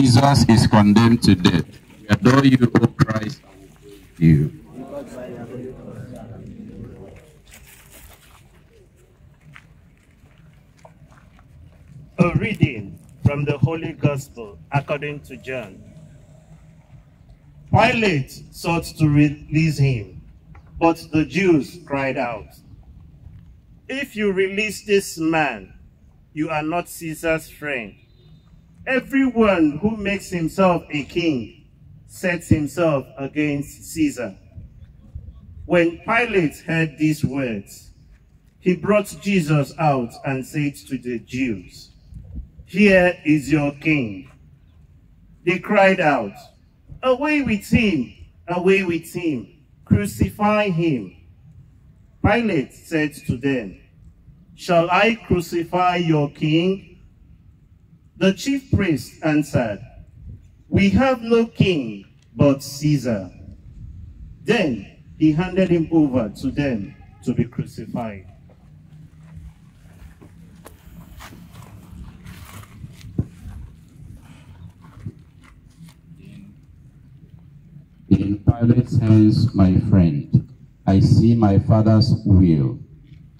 Jesus is condemned to death. We adore you, O Christ, and we praise you. A reading from the Holy Gospel according to John. Pilate sought to release him, but the Jews cried out, If you release this man, you are not Caesar's friend. Everyone who makes himself a king sets himself against Caesar. When Pilate heard these words, he brought Jesus out and said to the Jews, Here is your king. They cried out, Away with him! Away with him! Crucify him! Pilate said to them, Shall I crucify your king? The chief priest answered, We have no king but Caesar. Then he handed him over to them to be crucified. In Pilate's hands, my friend, I see my father's will.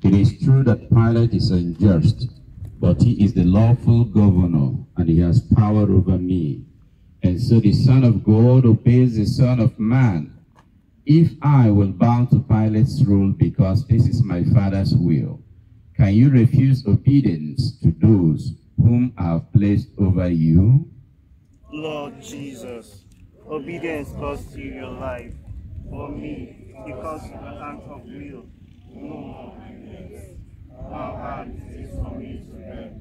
It is true that Pilate is unjust, but he is the lawful governor, and he has power over me. And so the Son of God obeys the Son of Man. If I will bow to Pilate's rule because this is my father's will, can you refuse obedience to those whom I have placed over you? Lord Jesus, obedience cost you your life. For me, because you an act of will. No, how hard it is for me to bear.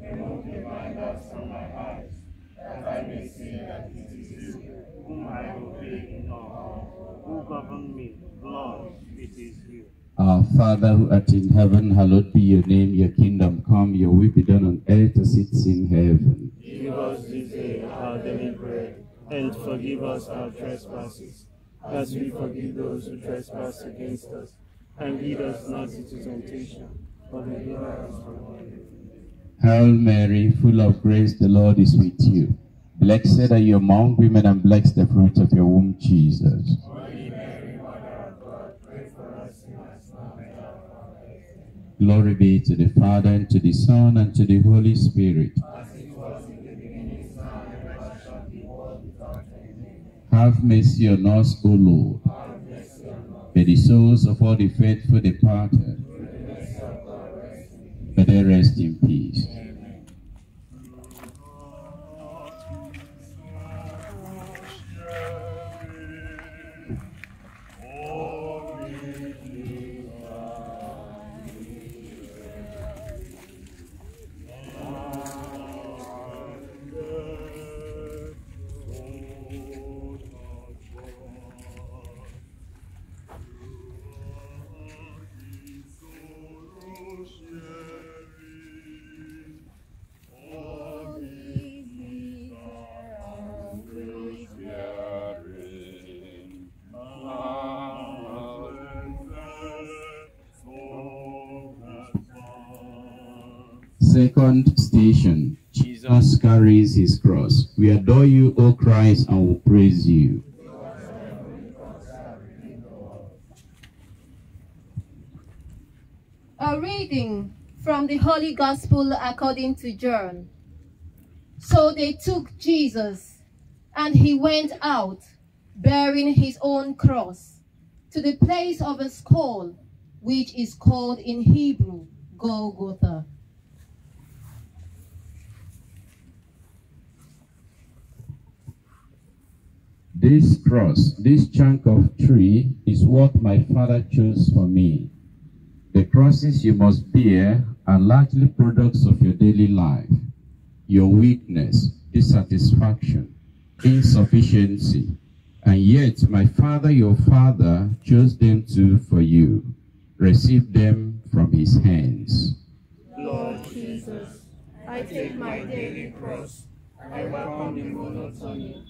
Remove the blinders from my eyes, that I may see that it is you whom I obey in all. Who govern me, Lord, it is you. Our Father who art in heaven, hallowed be your name, your kingdom come, your will be done on earth as it is in heaven. Give us this day our daily bread, and forgive us our trespasses, as we forgive those who trespass against us. And lead us not into temptation, Hail Mary, full of grace, the Lord is with you. Blessed are you among women, and blessed the fruit of your womb, Jesus. Glory be to the Father, and to the Son, and to the Holy Spirit. Have mercy on us, O Lord. May the souls of all the faithful departed, may they rest in peace. Second station, Jesus carries his cross. We adore you, O Christ, and will praise you. A reading from the Holy Gospel according to John. So they took Jesus, and he went out, bearing his own cross, to the place of a skull, which is called in Hebrew Golgotha. This cross, this chunk of tree, is what my Father chose for me. The crosses you must bear are largely products of your daily life, your weakness, dissatisfaction, insufficiency, and yet my Father, your Father, chose them too for you. Receive them from his hands. Lord Jesus, I take my daily cross. I welcome the monotony,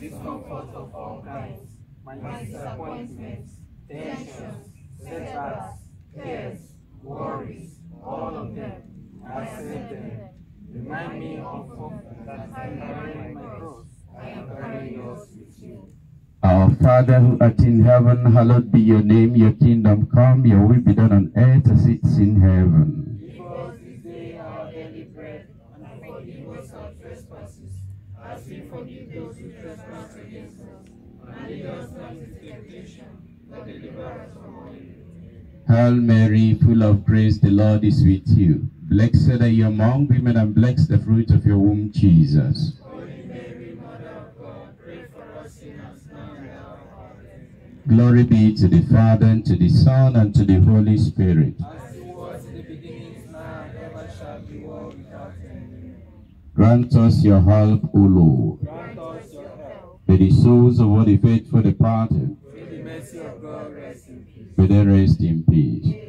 discomfort of all kinds, my disappointments, tensions, setbacks, cares, worries, all of them. I accept them. Remind me of that I carry my cross. I am carrying yours with you. Our Father who art in heaven, hallowed be your name. Your kingdom come, your will be done on earth as it is in heaven. Hail Mary, full of grace, the Lord is with you. Blessed are you among women, and blessed the fruit of your womb, Jesus. Holy Mary, Mother of God, pray for us sinners, now and at our hour of death. Glory be to the Father, and to the Son, and to the Holy Spirit. As it was in the beginning, is now, and ever shall be, world without end. Grant us your help, O Lord. Grant us your help. May the souls of all the faithful departed, may they rest in peace.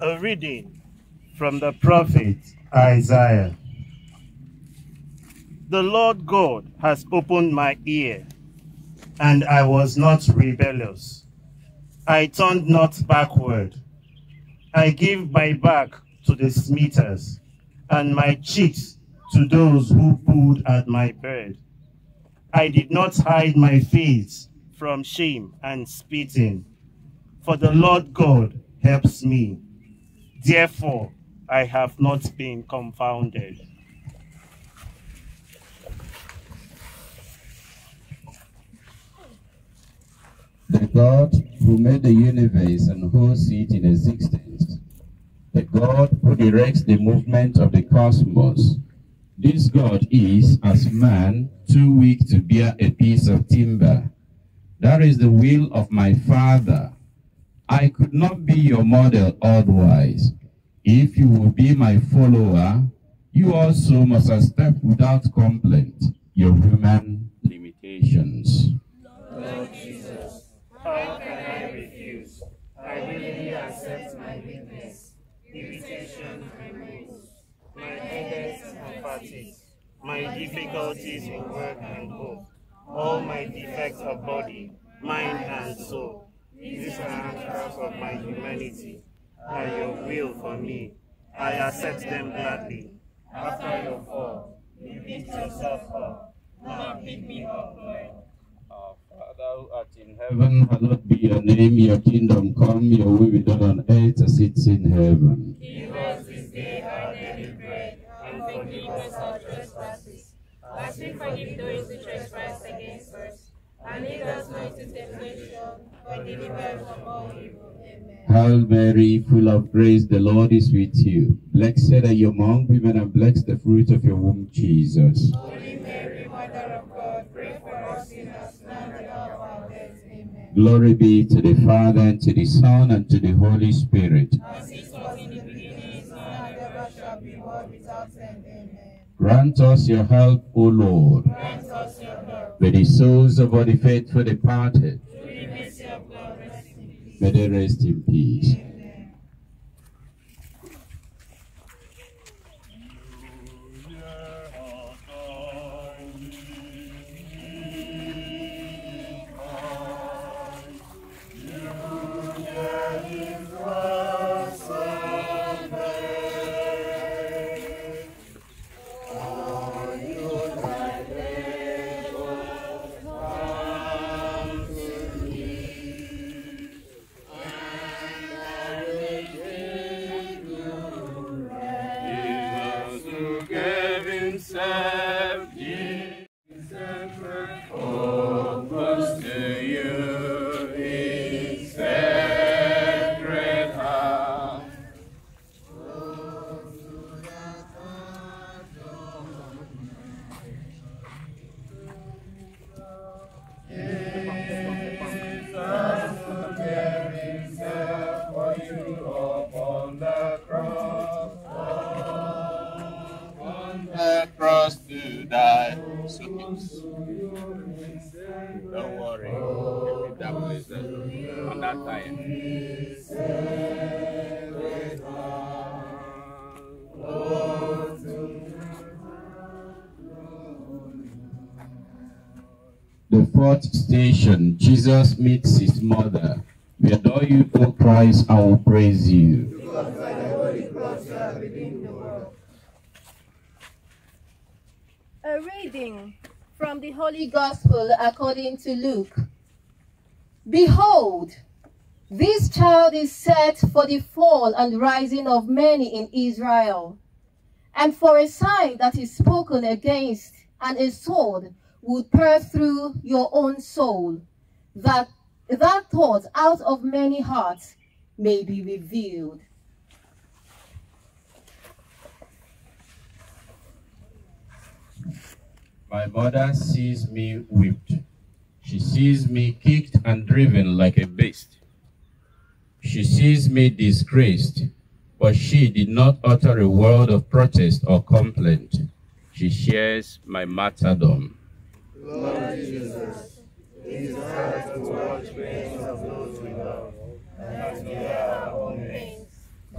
A reading from the prophet Isaiah. The Lord God has opened my ear, and I was not rebellious. I turned not backward. I give my back to the smiters, and my cheeks to those who pulled at my bed. I did not hide my face from shame and spitting, hmm. for the Lord God helps me. Therefore, I have not been confounded. The God who made the universe and holds it in existence. The God who directs the movement of the cosmos. This God is, as man, too weak to bear a piece of timber. That is the will of my Father. I could not be your model otherwise. If you will be my follower, you also must accept without complaint your human limitations. Lord Jesus, how can I refuse? I willingly accept my weakness, irritation, and moods, my headaches and fatigue, my difficulties in work and hope, all my defects of body, mind, and soul. These are handicraft of my humanity, are your will for me. I accept them gladly. After your fall, you picked yourself up. Now pick me up, Lord. Our Father who art in heaven, hallowed be your name. Your kingdom come, your will be done on earth as it is in heaven. Give us this day as we forgive those who trespass against us. And lead us not into temptation, but deliver us from all evil. Amen. Hail Mary, full of grace, the Lord is with you. Blessed are you among women, and blessed the fruit of your womb, Jesus. Holy Mary, Mother of God, pray for us sinners, now and at our death. Amen. Glory be to the Father, and to the Son, and to the Holy Spirit. As Grant us your help, O Lord. Grant us your help. May the souls of all the faithful departed, Through the mercy of God, rest in peace. may they rest in peace. Meets his mother. We adore you, O Christ, and will praise you. A reading from the Holy Gospel according to Luke. Behold, this child is set for the fall and rising of many in Israel, and for a sign that is spoken against, and a sword would pierce through your own soul, that that thought out of many hearts may be revealed. My mother sees me whipped. She sees me kicked and driven like a beast. She sees me disgraced, but she did not utter a word of protest or complaint. She shares my martyrdom. Pains, of those we love, and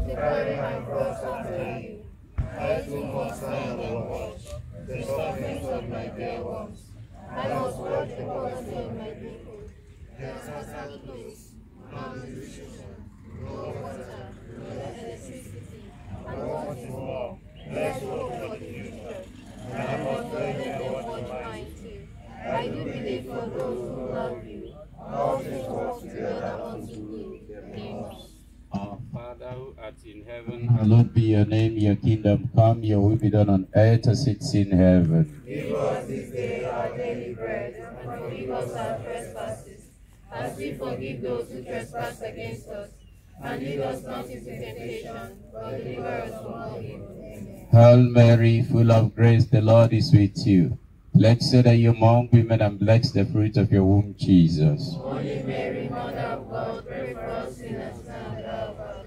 to carry my cross after you. I too must stand and watch the sufferings of my dear ones. I must watch the poverty of my people. There is no place, malnutrition, no water, no electricity, and is more, less hope for the future. And I must learn them watch too. I do believe for those who love you, all things work together unto. Amen. Our Father who art in heaven, hallowed be your name, your kingdom come, your will be done on earth as it is in heaven. Give us this day our daily bread, and forgive us our trespasses, as we forgive those who trespass against us. And lead us not into temptation, but deliver us from all evil. Amen. Hail Mary, full of grace, the Lord is with you. Blessed are you among women, and blessed the fruit of your womb, Jesus. Holy Mary, Mother of God, pray for us sinners now and the hour of our.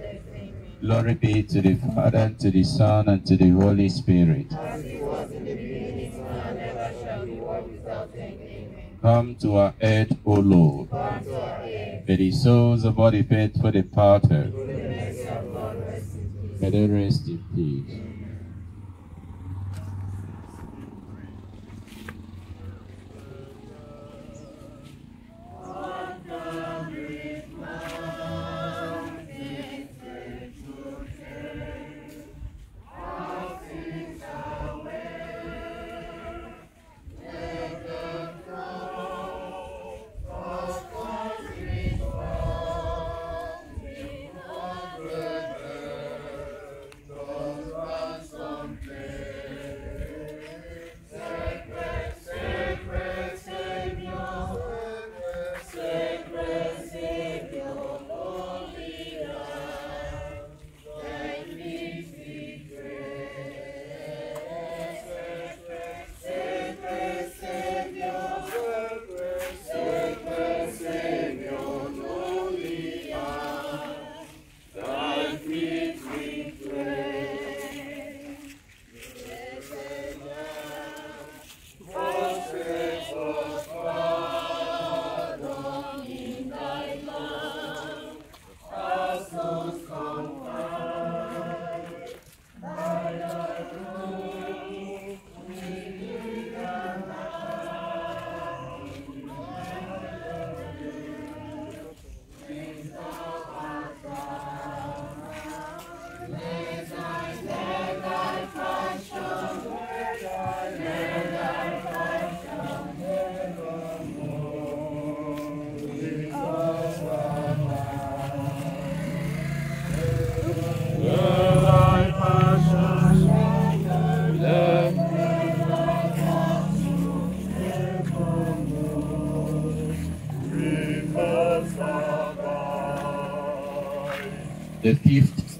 Glory be to the Father, and to the Son, and to the Holy Spirit. As it was in the beginning, is now, and ever shall without. Come to our aid, O Lord. Come to our aid. May the souls of all the faithful departed, Through the mercy of God, rest in may they rest in peace.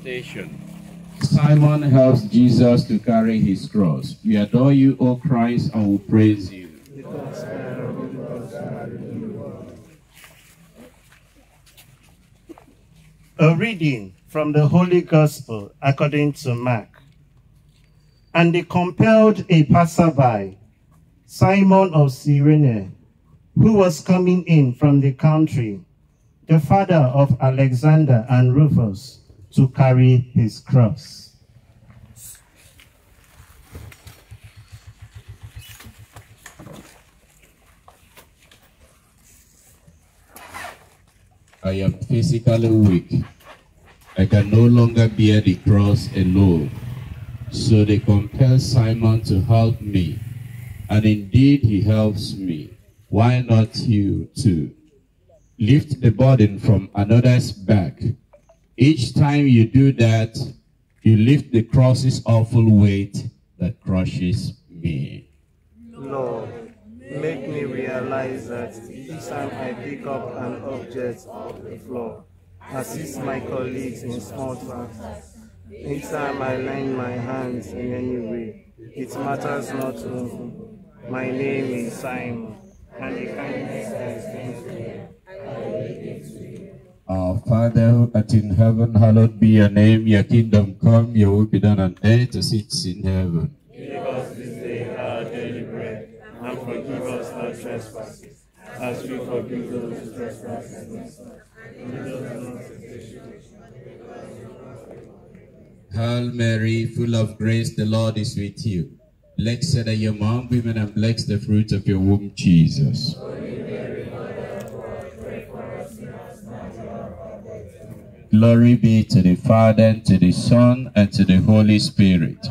Station. Simon helps Jesus to carry his cross. We adore you, O Christ, and we praise you. A reading from the Holy Gospel according to Mark. And they compelled a passerby, Simon of Cyrene, who was coming in from the country, the father of Alexander and Rufus, to carry his cross. I am physically weak. I can no longer bear the cross alone. So they compel Simon to help me. And indeed he helps me. Why not you too? Lift the burden from another's back. Each time you do that, you lift the cross's awful weight that crushes me. Lord, make me realize that each time I pick up an object off the floor, assist my colleagues in small tasks. Each time I lend my hands in any way, it matters not to me. My name is Simon, and the kindness that extends to me. Our Father who art in heaven, hallowed be your name. Your kingdom come, your will be done on earth as it is in heaven. Give us this day our daily bread, and forgive us our trespasses, as we forgive those who trespass against us. And lead us not into temptation, Hail Mary, full of grace, the Lord is with you. Blessed are you among women, and blessed the fruit of your womb, Jesus. Glory be to the Father, and to the Son, and to the Holy Spirit.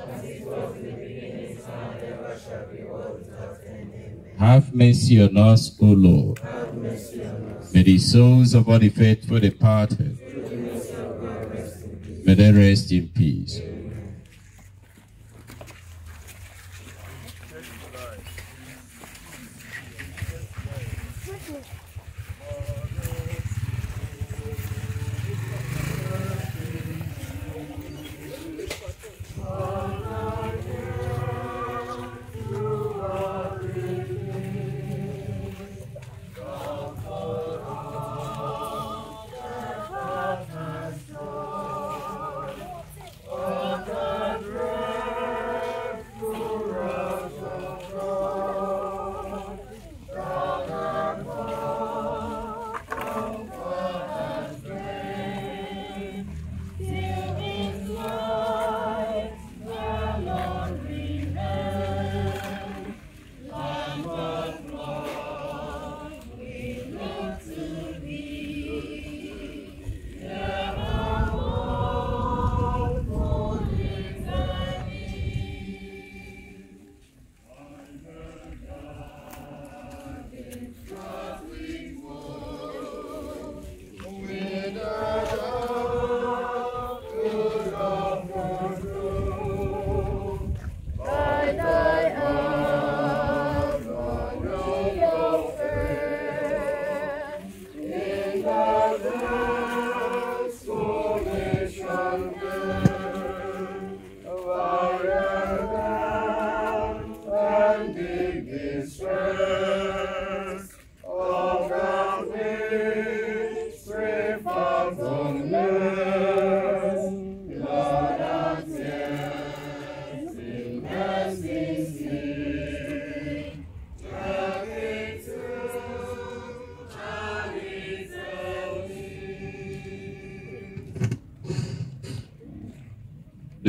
Have mercy on us, O Lord. May the souls of all the faithful departed, may they rest in peace.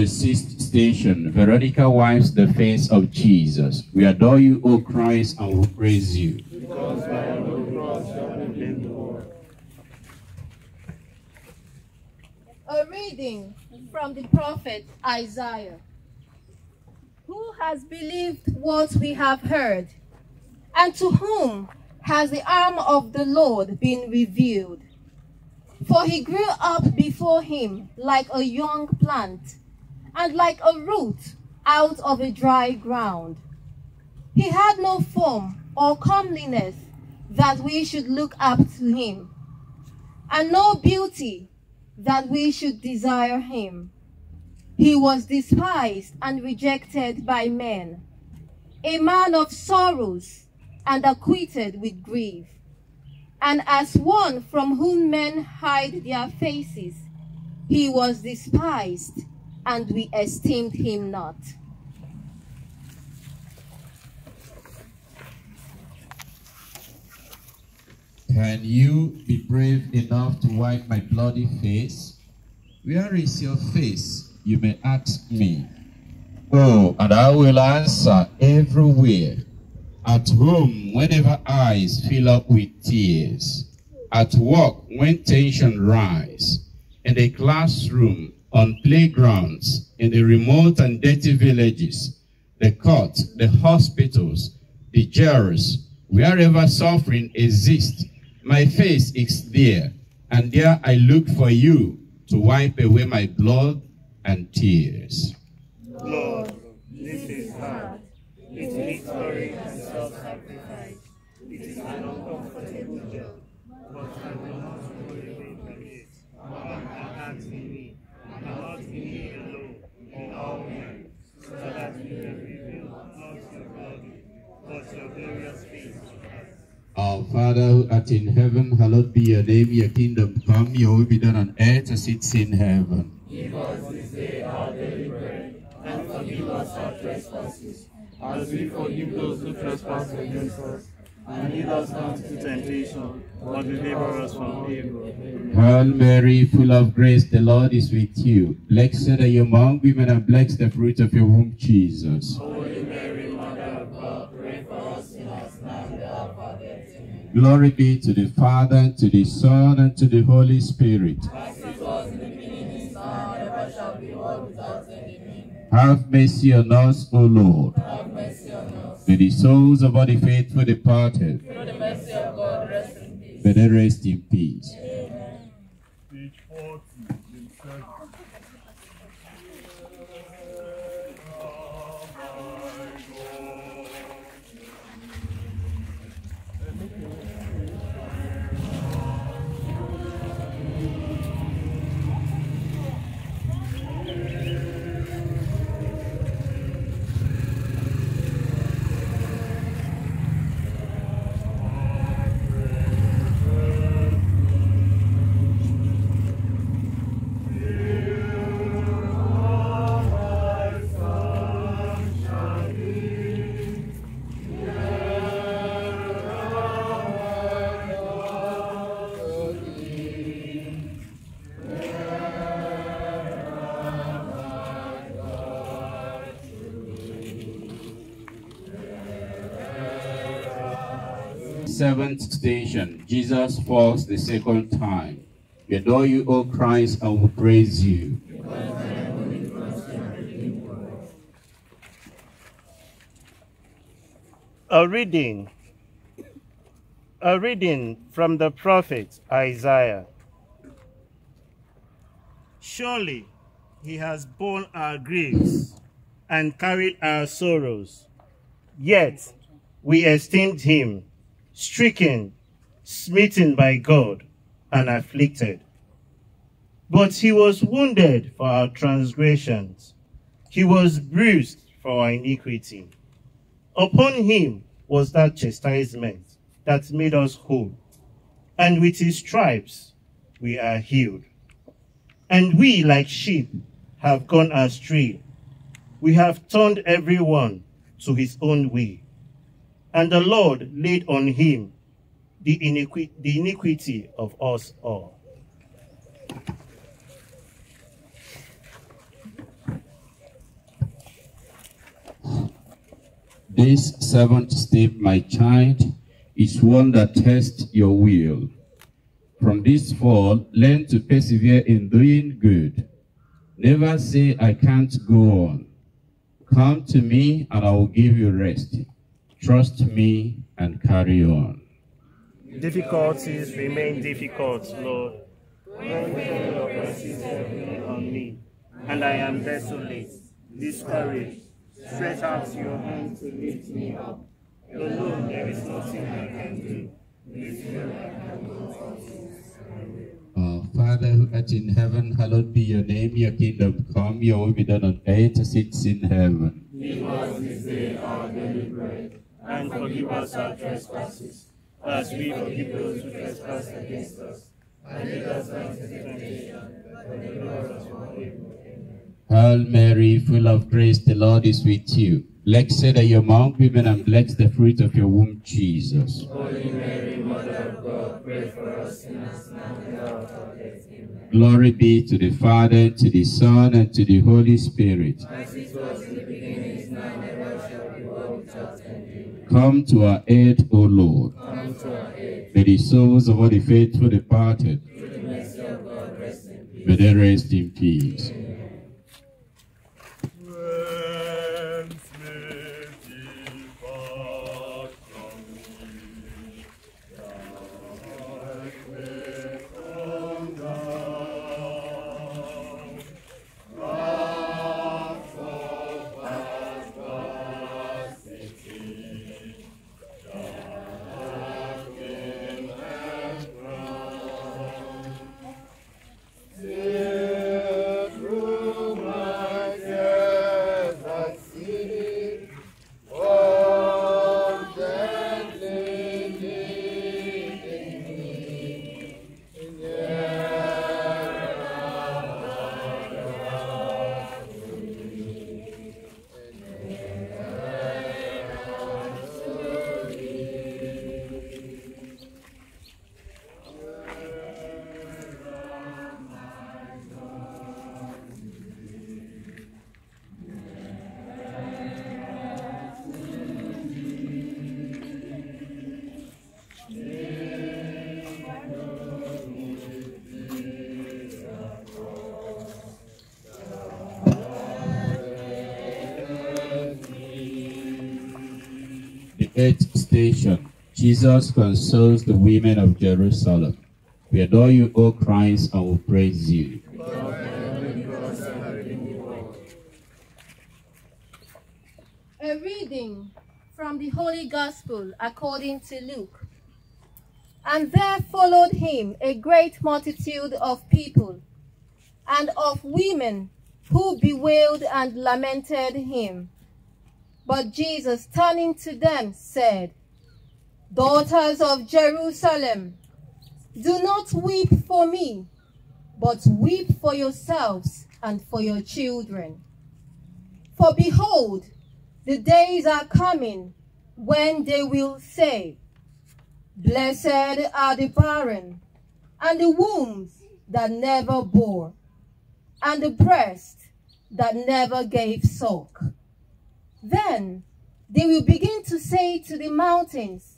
The sixth station, Veronica wipes the face of Jesus. We adore you, O Christ, and we praise you. A reading from the prophet Isaiah. Who has believed what we have heard? And to whom has the arm of the Lord been revealed? For he grew up before him like a young plant, and like a root out of a dry ground. He had no form or comeliness that we should look up to him, and no beauty that we should desire him. He was despised and rejected by men, a man of sorrows and acquainted with grief. And as one from whom men hide their faces, he was despised, and we esteemed him not. Can you be brave enough to wipe my bloody face? Where is your face? You may ask me. Oh, and I will answer everywhere. At home, whenever eyes fill up with tears. At work, when tension rise. In the classroom, on playgrounds, in the remote and dirty villages, the courts, the hospitals, the jails, wherever suffering exists, my face is there, and there I look for you to wipe away my blood and tears. Lord, this is hard. It needs courage and self-sacrifice. It is an uncomfortable job, but I will not go away from it. One act in me, and not in me alone, in all men, so that you may reveal not your glory, but your glorious face. Our Father who art in heaven, hallowed be your name, your kingdom come, your will be done on earth as it is in heaven. as we forgive those who trespass against us. And lead us not into temptation, but deliver us from evil. Hail Mary, full of grace, the Lord is with you. Blessed are you among women, and blessed the fruit of your womb, Jesus. Glory be to the Father, and to the Son, and to the Holy Spirit. Have mercy on us, O Lord. May the souls of all the faithful departed. May they rest in peace. Station, Jesus falls the second time. We adore you, O Christ, and we praise you. A reading. A reading from the prophet Isaiah. Surely he has borne our griefs and carried our sorrows. Yet we esteemed him stricken, smitten by God, and afflicted. But he was wounded for our transgressions, he was bruised for our iniquity. Upon him was that chastisement that made us whole, and with his stripes we are healed. And we, like sheep, have gone astray. We have turned every one to his own way. And the Lord laid on him the, iniqui- the iniquity of us all. This seventh step, my child, is one that tests your will. From this fall, learn to persevere in doing good. Never say, I can't go on. Come to me and I will give you rest. Trust me and carry on. Difficulties remain difficult, Lord. When your mercy is heavy on me, and I am desolate, discouraged, stretch out your hand to lift me up. Alone there is nothing I can do. With you I can do all things. Our Father who art in heaven, hallowed be your name. Your kingdom come, your will be done on earth as it is in heaven. Give us this day our daily bread, and forgive us our trespasses, as we forgive those who trespass against us. And lead us not into temptation, but deliver us from evil. Hail Mary, full of grace, the Lord is with you. Blessed are you among women, and blessed the fruit of your womb, Jesus. Holy Mary, Mother of God, pray for us sinners now and at the hour of our death. Amen. Glory be to the Father, to the Son, and to the Holy Spirit. As it was Come to our aid, O Lord. Come to our aid. May the souls of all the faithful departed, the God, rest in peace. may they rest in peace. Whence Jesus consoles the women of Jerusalem. We adore you, O Christ, and will praise you. A reading from the Holy Gospel according to Luke. And there followed him a great multitude of people and of women who bewailed and lamented him. But Jesus, turning to them, said, Daughters of Jerusalem, do not weep for me, but weep for yourselves and for your children. For behold, the days are coming when they will say, Blessed are the barren, and the wombs that never bore, and the breast that never gave suck. Then they will begin to say to the mountains,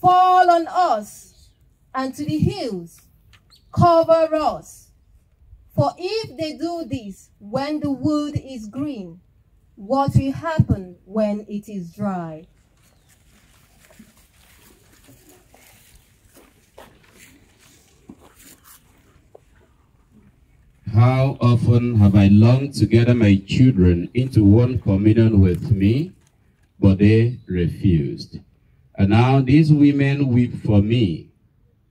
Fall on us, and to the hills, Cover us. For if they do this when the wood is green, what will happen when it is dry? How often have I longed to gather my children into one communion with me, but they refused. And now these women weep for me.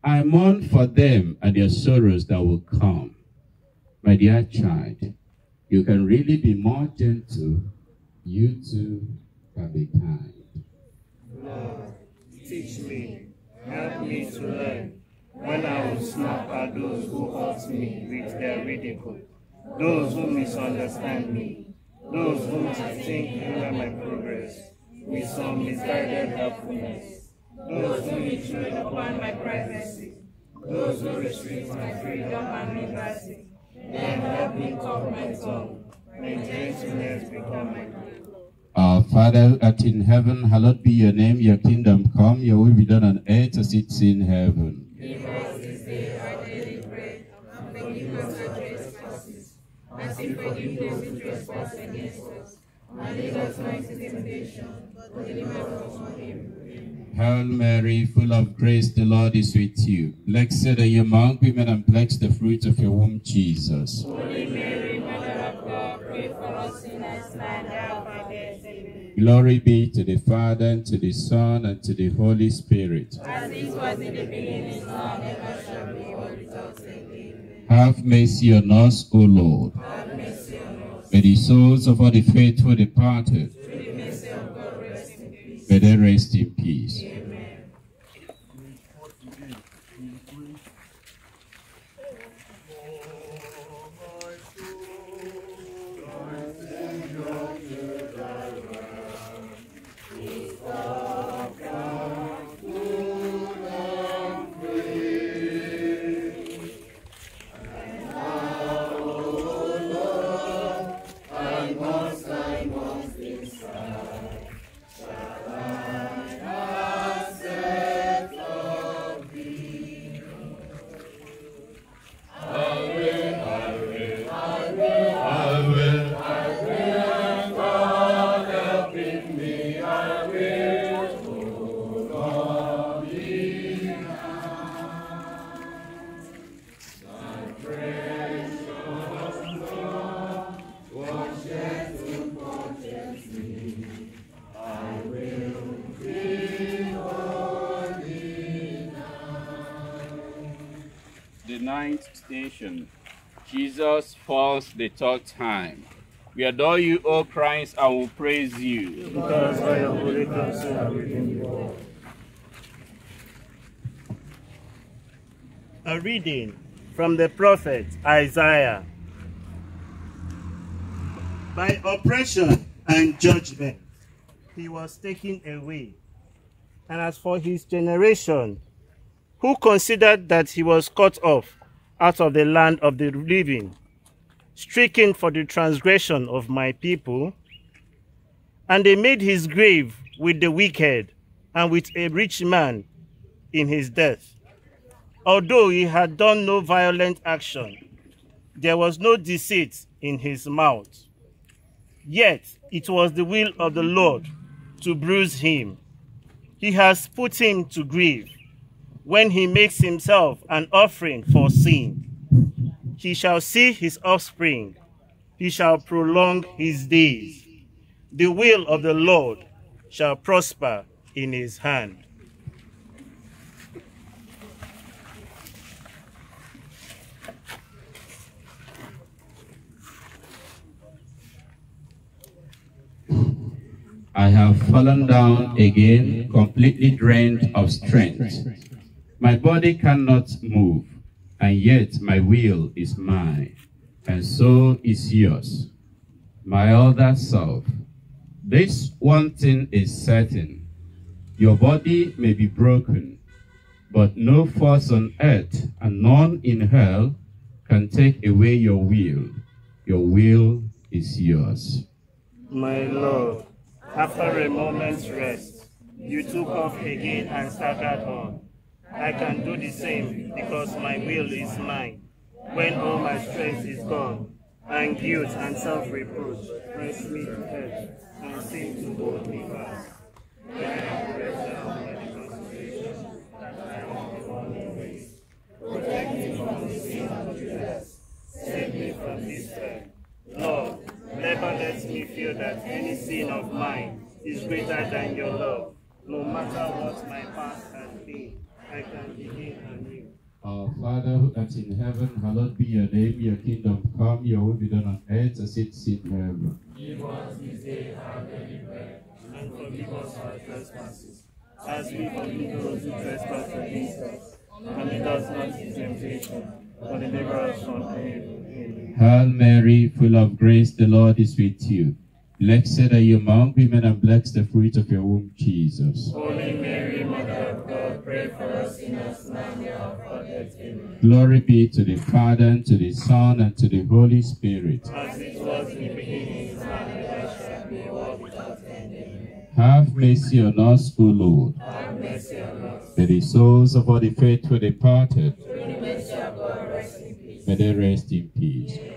I mourn for them and their sorrows that will come. My dear child, you can really be more gentle. You too can be kind. Lord, teach me, help me to learn, when I will snap at those who hurt me with their ridicule, those who misunderstand me, those who think hinder my progress, with some misguided helpfulness, those who intrude upon my privacy, those who restrict my freedom and liberty. Then help me curb my tongue, may gentleness become my. Our Father art in heaven, hallowed be your name, your kingdom come, your will be done on earth as it is in heaven. Give us this day our daily bread, and forgive us our trespasses, as we forgive those who trespass against us. And lead us not into temptation, but deliver us from evil. Hail Mary, full of grace, the Lord is with you. Blessed are you among women, and blessed the fruit of your womb, Jesus. Holy Mary, Mother of God, pray for us sinners now and at the hour of our death. Amen. Glory be to the Father, and to the Son, and to the Holy Spirit. As it was in the beginning, now, and ever shall be, world without end. Amen. Have mercy on us, O Lord. May the souls of all the faithful departed, may they rest in peace. The the third time. We adore you, O Christ, and will praise you. Because by your holy counsel I redeem the world. A reading from the prophet Isaiah. By oppression and judgment he was taken away. And as for his generation, who considered that he was cut off out of the land of the living, stricken for the transgression of my people, and they made his grave with the wicked and with a rich man in his death. Although he had done no violent action, there was no deceit in his mouth. Yet it was the will of the Lord to bruise him. He has put him to grief when he makes himself an offering for sin. He shall see his offspring. He shall prolong his days. The will of the Lord shall prosper in his hand. I have fallen down again, completely drained of strength. My body cannot move, and yet my will is mine, and so is yours, my other self. This one thing is certain your body may be broken, but no force on earth and none in hell can take away your will. Your will is yours. My Lord, after a moment's rest, you took off again and staggered on. I can do the same because my will is mine. When all my strength is gone, and guilt and self-reproach press me to earth and seem to hold me fast. Protect me from the sin of Judas. Save me from this time. Lord, never let me feel that any sin of mine is greater than your love. No matter what my past has been, I can begin anew. Our Father who art in heaven, hallowed be your name, your kingdom come, your will be done on earth as it is in heaven. Give us this day our daily bread, And forgive us our trespasses, as we forgive those who trespass against us. And lead us not into temptation, but deliver us from evil. Hail Mary, full of grace, the Lord is with you. Blessed are you among women, and blessed the fruit of your womb, Jesus. Holy Mary, Mother of God, pray for Glory be to the Father, and to the Son, and to the Holy Spirit. As it was in the beginning, is now, and ever shall be, world without end. Amen. Have mercy on us, O Lord. Have mercy on us. May the souls of all the faithful departed, Through rest in peace. may they rest in peace. was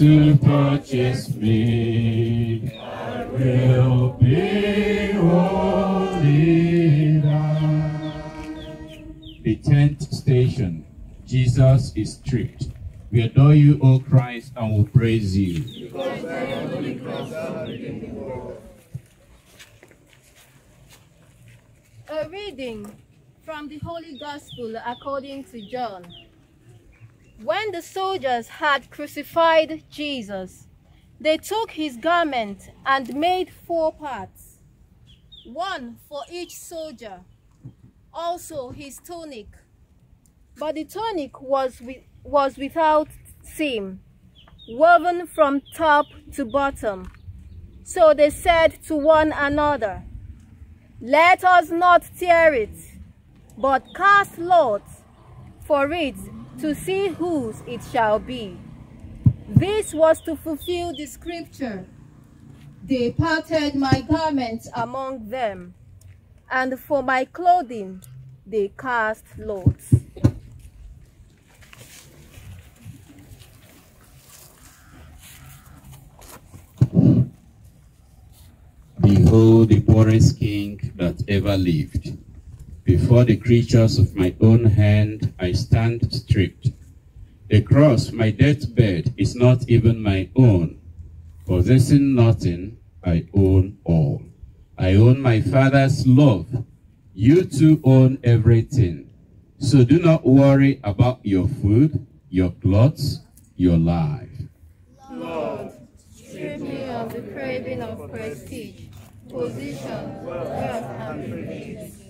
to purchase me. I will be holy. The tenth station. Jesus is stripped. We adore you, O Christ, and will praise you. A reading from the Holy Gospel according to John. When the soldiers had crucified Jesus, they took his garment and made four parts, one for each soldier, also his tunic. But the tunic was, with, was without seam, woven from top to bottom. So they said to one another, Let us not tear it, but cast lots for it to see whose it shall be. This was to fulfill the scripture. They parted my garments among them, and for my clothing they cast lots. Behold the poorest king that ever lived. Before the creatures of my own hand I stand stripped. The cross, my deathbed, is not even my own. Possessing nothing, I own all. I own my father's love. You too own everything. So do not worry about your food, your clothes, your life. Lord, strip me of the craving of prestige, position, wealth, and privilege.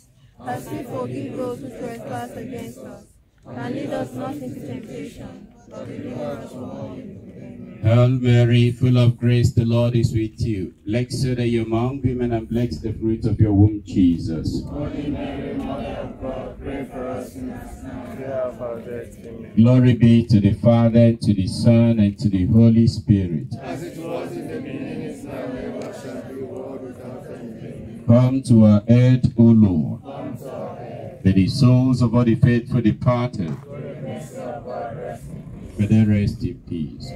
as we forgive those who trespass against us. And lead us not into temptation, but deliver us from all evil. Hail Mary, full of grace, the Lord is with you. Blessed are you among women, and blessed the fruit of your womb, Jesus. Holy Mary, Mother of God, pray for us sinners now and at the hour of our death. Amen. Glory be to the Father, to the Son, and to the Holy Spirit. As it was in the beginning, is now, and ever shall be, world without end. Come to our aid, O Lord. May the souls of all the faithful departed, may they rest in peace.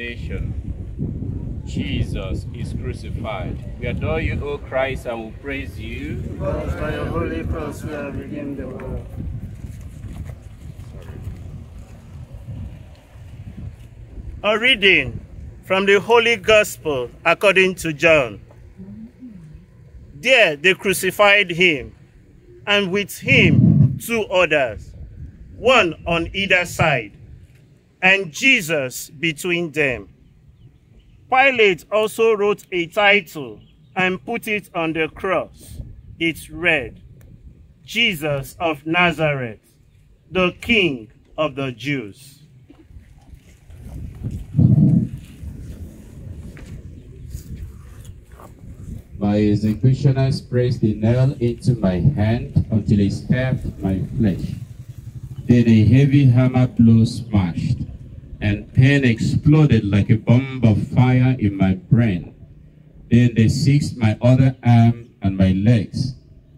Eleventh station. Jesus is crucified. We adore you, O Christ, and we praise you. Because by your holy cross we have redeemed the world. A reading from the Holy Gospel according to John. There they crucified him, and with him two others, one on either side, and Jesus between them. Pilate also wrote a title and put it on the cross. It read, Jesus of Nazareth, the King of the Jews. My executioners pressed the nail into my hand until it stabbed my flesh. Then a heavy hammer blow smashed, and pain exploded like a bomb of fire in my brain. Then they seized my other arm and my legs,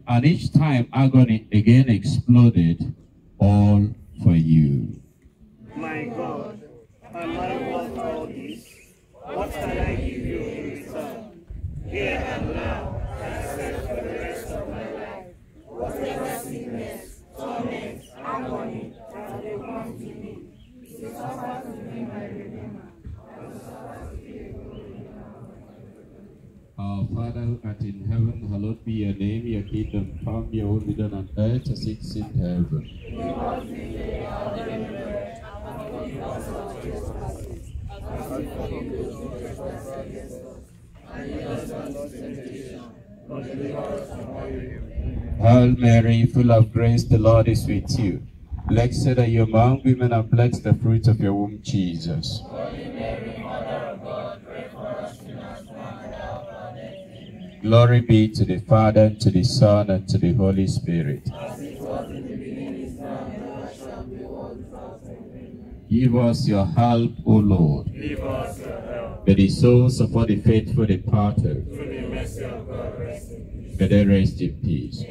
and each time agony again exploded, all for you. My God, am I worth all this? What can I give you in return? Here and now, I said for the rest of my life, whatever sickness, torment, agony that will come to me, to suffer to be my redeemer. Our Father who art in heaven, hallowed be your name, your kingdom come, your will be done on earth as it is in heaven. Hail Mary, full of grace, the Lord is with you. Blessed are you among women, and blessed the fruit of your womb, Jesus. Glory be to the Father, and to the Son, and to the Holy Spirit. Give us your help, O Lord. Help. May the souls of all the faithful departed, may they rest in peace.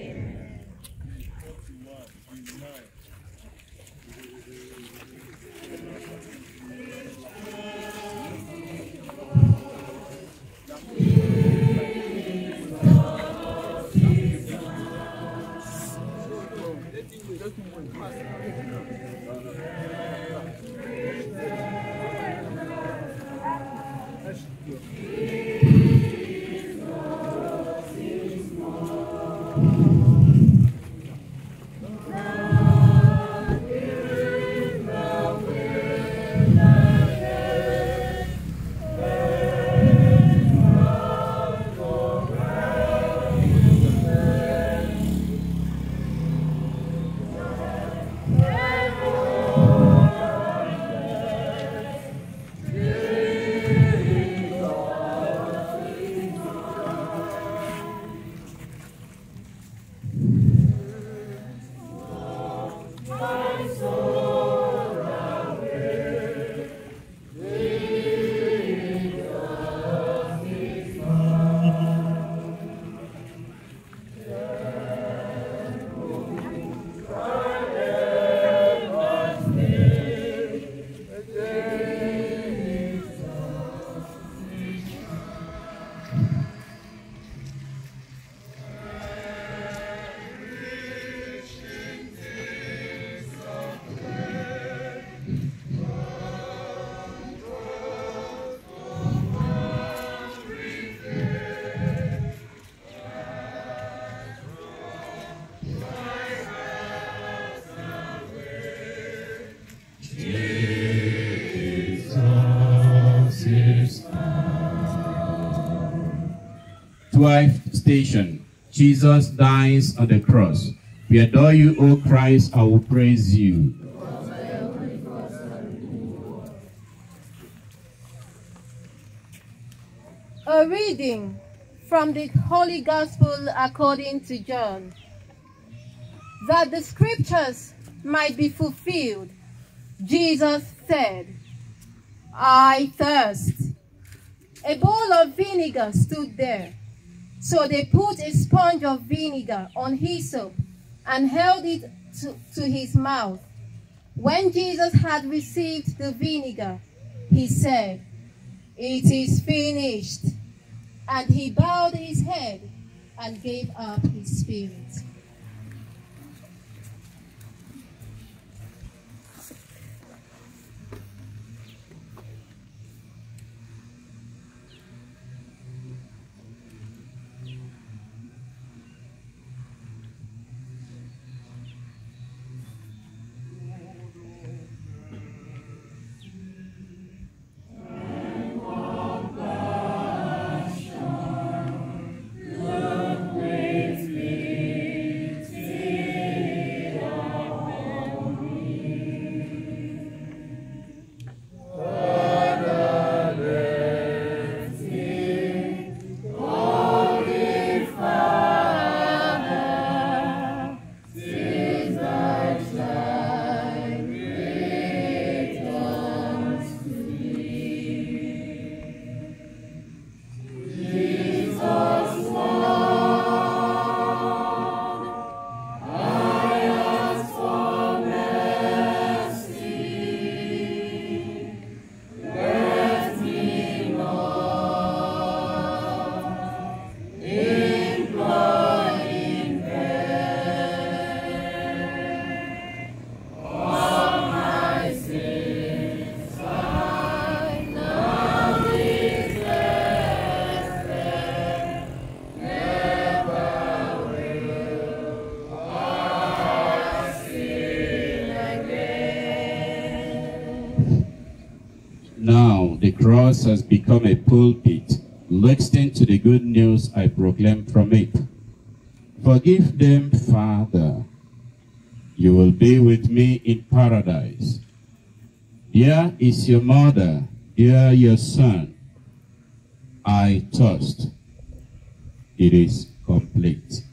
Twelfth station. Jesus dies on the cross. We adore you, O Christ, I will praise you. A reading from the Holy Gospel according to John. That the scriptures might be fulfilled, Jesus said, I thirst. A bowl of vinegar stood there. So they put a sponge of vinegar on hyssop and held it to, to his mouth. When Jesus had received the vinegar, he said, It is finished. And he bowed his head and gave up his spirit. Has become a pulpit. Listen to the good news I proclaim from it. Forgive them, Father. You will be with me in paradise. Here is your mother. Here your son. I trust. It is complete.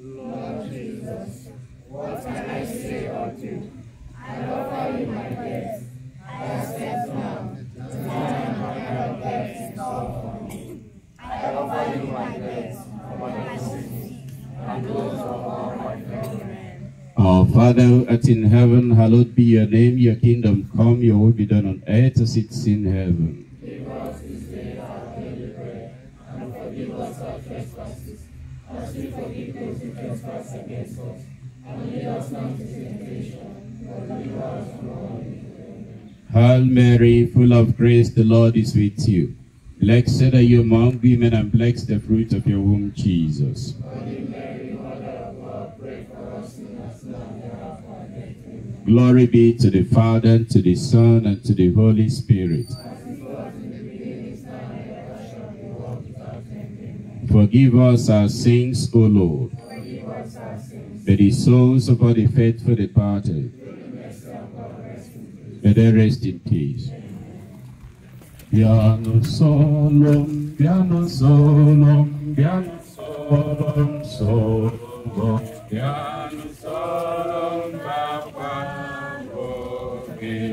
Lord Jesus, what can I say unto you? I offer you my best. I accept now. The time of my death is come for me. I offer you my best for my sins and those of all my fellow men. Our Father art in heaven, hallowed be your name. Your kingdom come, your will be done on earth as it is in heaven. Give us this day our daily bread, and forgive us our trespasses, as we forgive those who trespass against us. And lead us not into temptation, but deliver us from all. Hail Mary, full of grace, the Lord is with you. Blessed are you among women, and blessed the fruit of your womb, Jesus. Glory be to the Father, and to the Son, and to the Holy Spirit. Forgive us our sins, O Lord. May the souls of all the faithful departed, may they rest in peace. Piano solum, piano solum, piano solum, solum, piano solum,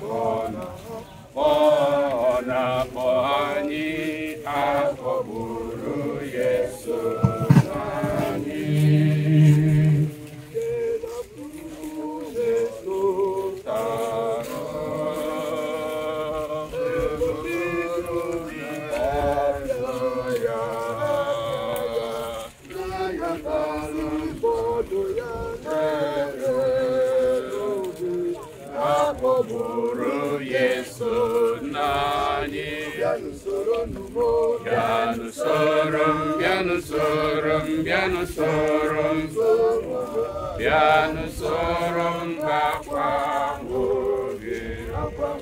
bona, bona boni, aqua buru Yesu Yesu nani Piano sorum, piano sorum, piano sorum Piano sorum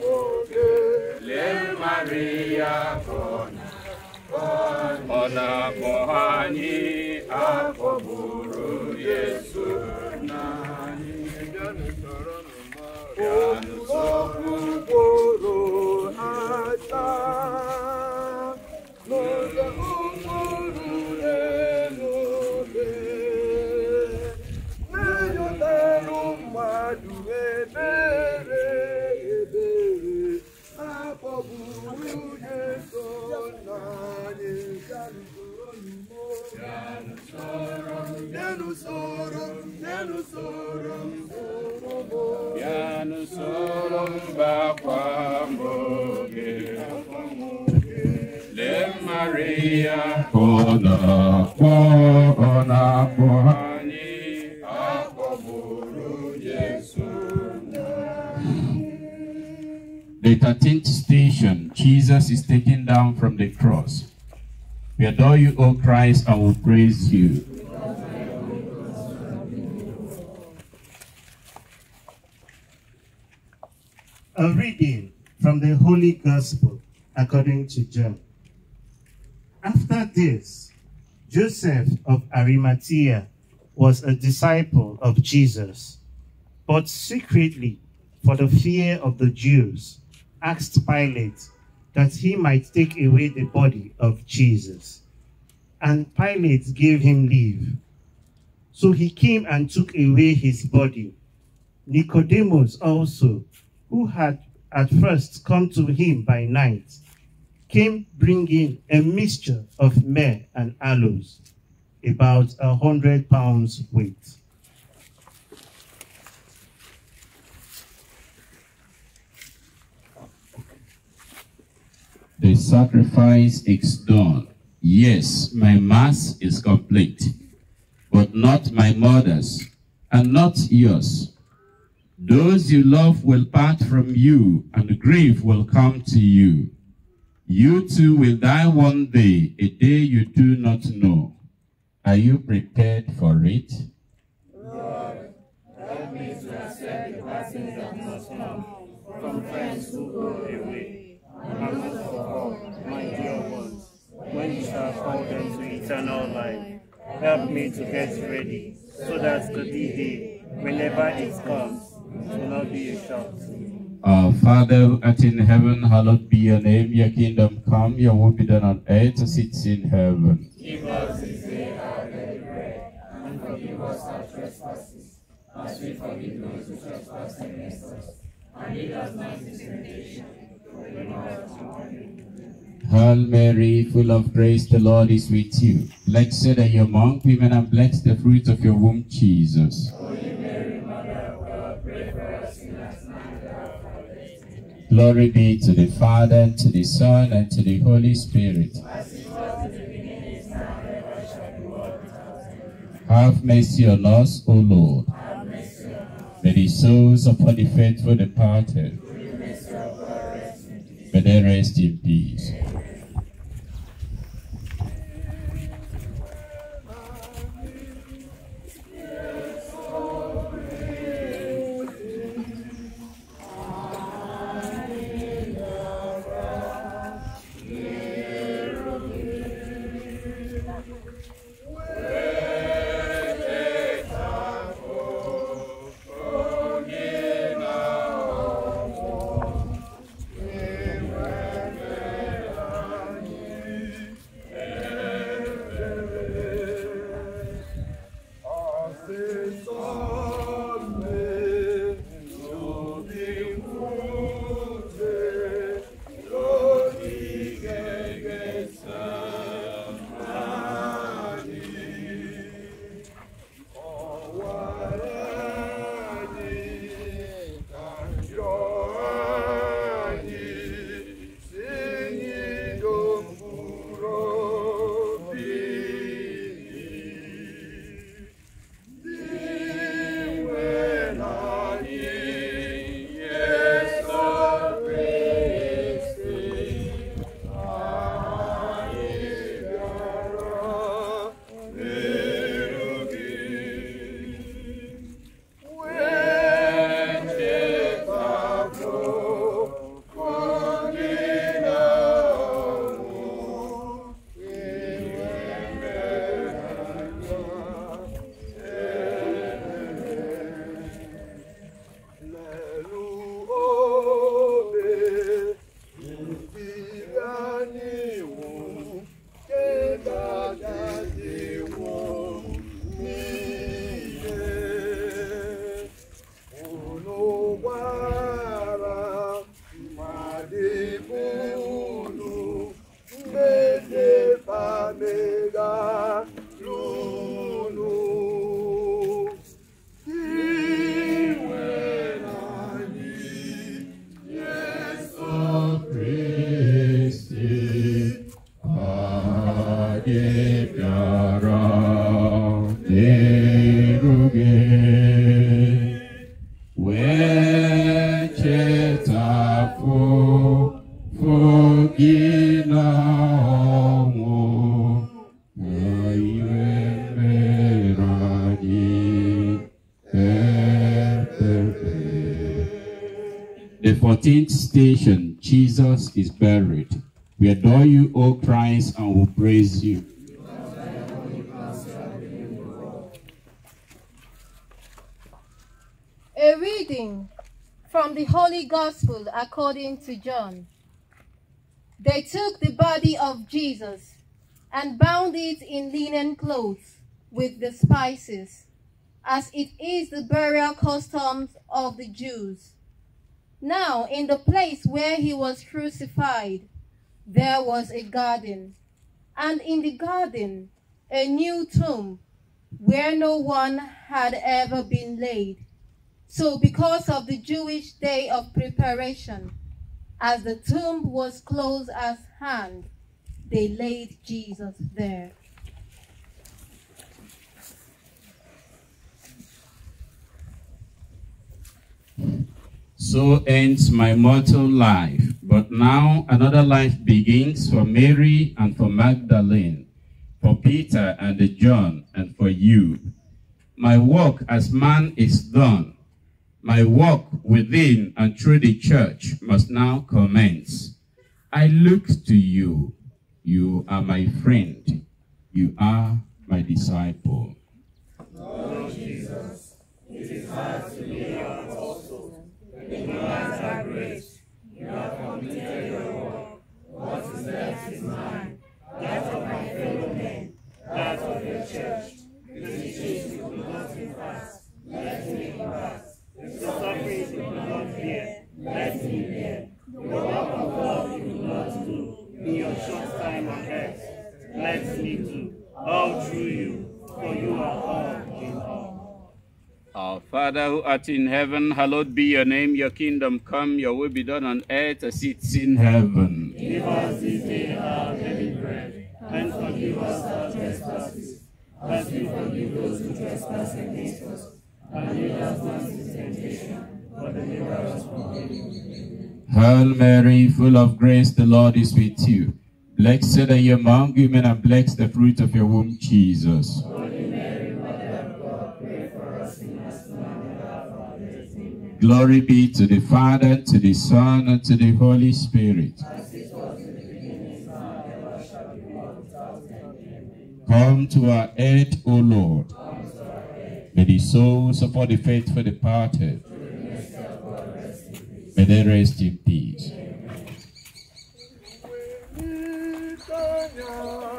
woge Le Maria kona Ona kohani ako buru Yesu Piano sorum Piano sorum The 13th station, Jesus is taken down from the cross. We adore you, O Christ, and will praise you. A reading from the Holy Gospel according to John. After this, Joseph of Arimathea was a disciple of Jesus, but secretly, for the fear of the Jews, asked Pilate that he might take away the body of Jesus. And Pilate gave him leave. So he came and took away his body. Nicodemus also, who had at first come to him by night, came bringing a mixture of myrrh and aloes, about a hundred pounds weight. The sacrifice is done. Yes, my mass is complete, but not my mother's, and not yours. Those you love will part from you, and grief will come to you. You too will die one day, a day you do not know. Are you prepared for it? Lord, help me to accept the blessings that must come from friends who go away, and most of all, my dear ones, when you shall call them to eternal life. Help me to get ready, so that the day, whenever it comes, will not be a shock to me. Our Father who art in heaven, hallowed be your name. Your kingdom come, your will be done on earth as it is in heaven. Give us this day our daily bread, and forgive us our trespasses, as we forgive those who trespass against us. And lead us not into temptation, but deliver us from evil. Hail Mary, full of grace, the Lord is with you. Blessed are you among women, and blessed the fruit of your womb, Jesus. Glory be to the Father, and to the Son, and to the Holy Spirit. Have mercy on us, O Lord. May the souls of all the faithful departed, may they rest in peace. The 14th station, Jesus is buried. We adore you, O Christ, and will praise you. A reading from the Holy Gospel according to John. They took the body of Jesus and bound it in linen clothes with the spices, as it is the burial customs of the Jews. Now, in the place where he was crucified, there was a garden, and in the garden a new tomb where no one had ever been laid. So because of the Jewish day of preparation, As the tomb was close at hand, they laid Jesus there. So ends my mortal life. But now another life begins for Mary and for Magdalene, for Peter and John, and for you. My work as man is done. My work within and through the church must now commence. I look to you. You are my friend. You are my disciple. Lord Jesus, it is hard to be your apostle. The demands are great. You have completed your work. What is left is mine, that of my fellow men, that of your church. The teachings you could not fast. Let me fast. The sufferings you could not bear. Let me bear. The work of love you could not do in your short time on earth. Let me do. All through you, for you are all in all. Our Father who art in heaven, hallowed be your name. Your kingdom come, your will be done on earth as it is in heaven. Give us this day our daily bread, and forgive us our trespasses, as we forgive those who trespass against us. And lead us not into temptation, but deliver us from evil. Hail Mary, full of grace, the Lord is with you. Blessed are you among women, and blessed the fruit of your womb, Jesus. Glory be to the Father, to the Son, and to the Holy Spirit. Come to our aid, O Lord. May the souls of all the faithful departed, may they rest in peace. When